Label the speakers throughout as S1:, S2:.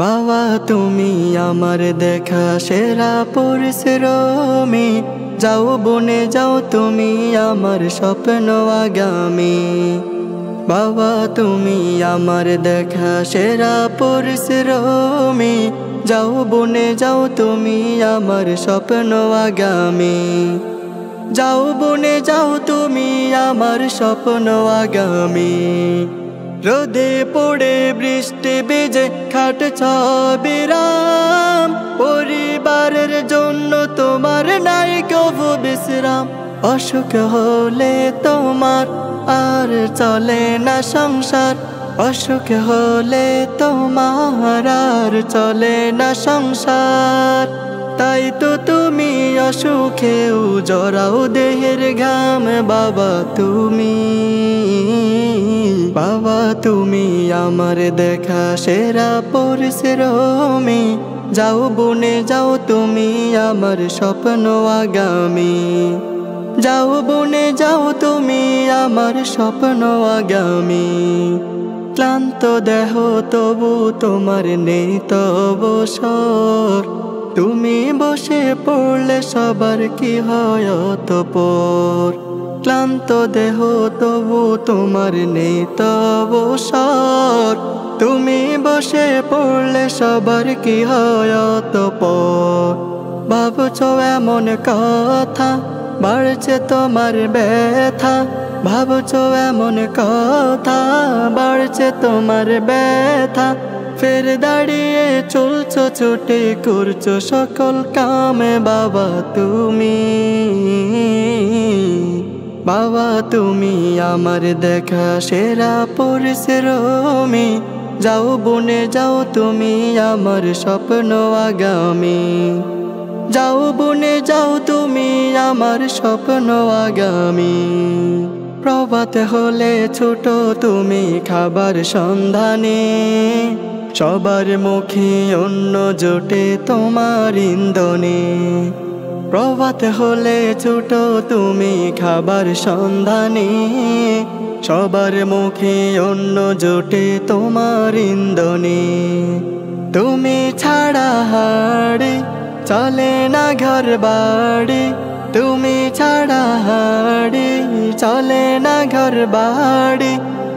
S1: বাবা, তুমি আমার দেখা সেরা পরিশ্রমী। যাও বনে যাও, তুমি আমার স্বপ্ন আগামী। বাবা, তুমি আমার দেখা সেরা পরিশ্রমী। যাও বনে যাও, তুমি আমার স্বপ্ন আগামী। যাও বনে যাও, তুমি আমার স্বপ্ন আগামী। রোদে পড়ে বৃষ্টি বেজে খাটছ বিরাম পরিবারের জন্য তোমার নাই কবু বিশ্রাম। অসুখ হলে তোমার আর চলে না সংসার। অসুখ হলে তোমার আর চলে না সংসার। তাই তো তুমি অসুখেও জরাও দেহের ঘাম। বাবা তুমি বাবা তুমি আমার দেখা সেরা পরিশ্রমী। যাও বনে, যাও তুমি আমার স্বপ্ন আগামী। যাও বনে, যাও তুমি আমার স্বপ্ন আগামী। ক্লান্ত দেহ তবু তোমার নেই তবসর তুমি বসে পড়লে সবার কি হয় অতপর? ক্লান্ত দেহ তবু তোমার নেই তবসর। তুমি বসে পড়লে সবার কি হয় অতপর? ভাবছ এমন কথা, বাড়ছে তোমার ব্যথা। ভাবছ এমন কথা, বাড়ছে তোমার ব্যথা। ফের দাঁড়িয়ে চলছো, ছুটে করছ সকল কামে। বাবা তুমি বাবা তুমি, আমার দেখা সেরা পরিশ্রমী। যাও বনে, যাও তুমি, আমার স্বপ্ন আগামী। যাও বনে, যাও তুমি, আমার স্বপ্ন আগামী। প্রভাত হলে ছোট তুমি খাবার সন্ধানে। সবার মুখে অন্য জোটে তোমার ইন্দনে প্রভাত হলে ছোট তুমি খাবার সন্ধানে। সবার মুখে অন্য জোটে তোমার ইন্দনে তুমি ছাড়া হাড়ে চলে না ঘর বাড়ি। তুমি ছাড়া হাড়ি, চলে না ঘর বাড়ি।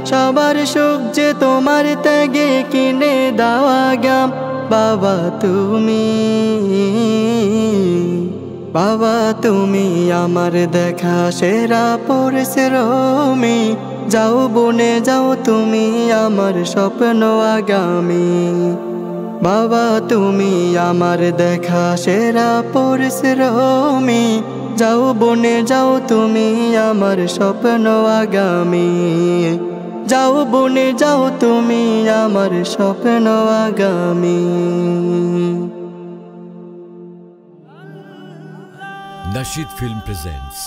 S1: সবার সুখ যে তোমার ত্যাগে কিনে দেওয়া গাম বাবা তুমি বাবা তুমি আমার দেখা সেরা পরিশ্রমী। যাও বনে যাও তুমি আমার স্বপ্ন আগামী। বাবা তুমি আমার দেখা সেরা পরিশ্রমী। যাও বনে, যাও তুমি আমার স্বপ্ন আগামী। যাও বনে, যাও তুমি আমার স্বপ্ন আগামী।
S2: Nashid Film presents